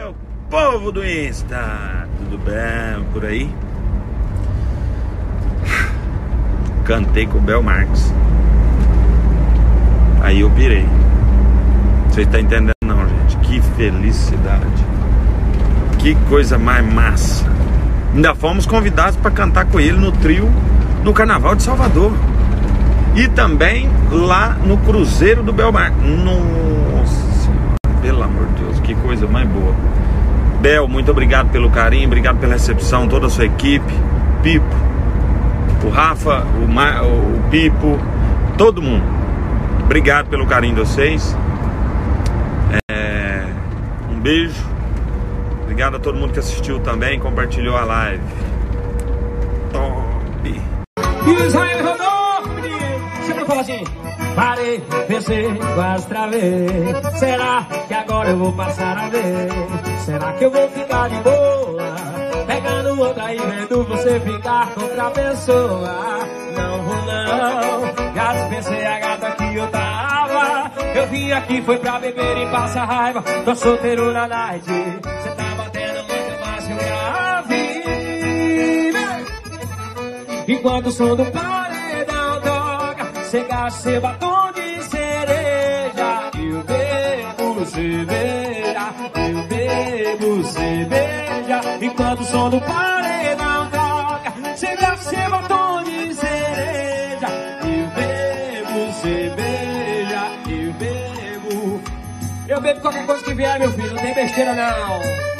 meu povo do Insta! Tudo bem por aí? Cantei com o Bel. Aí eu pirei. Vocês estão entendendo não, gente? Que felicidade. Que coisa mais massa. Ainda fomos convidados para cantar com ele no trio no Carnaval de Salvador. E também lá no Cruzeiro do Belmar. Nossa, pelo amor de Deus, que coisa mais boa. Bel, muito obrigado pelo carinho, obrigado pela recepção, toda a sua equipe, Pipo, o Rafa, o, Ma, o Pipo, todo mundo. Obrigado pelo carinho de vocês. É, um beijo. Obrigado a todo mundo que assistiu também, compartilhou a live. Top! Israel rodou, menino. Sempre fala assim. Parei, pensei, quase travei. Será que agora eu vou passar a vez? Será que eu vou ficar de boa? Pegando outra e vendo você ficar com outra pessoa. Não vou não, já dispensei a gata que eu tava. Eu vim aqui foi pra beber e passar raiva. Tô solteiro na night. Cê tá batendo muito pra vida. Enquanto o som do paredão gasta seu batom de cereja. Eu bebo cerveja, eu bebo cerveja. Enquanto o som do paredão toca, seu batom de cereja. Eu bebo cerveja, eu bebo. Eu bebo qualquer coisa que vier, meu filho, não tem besteira não.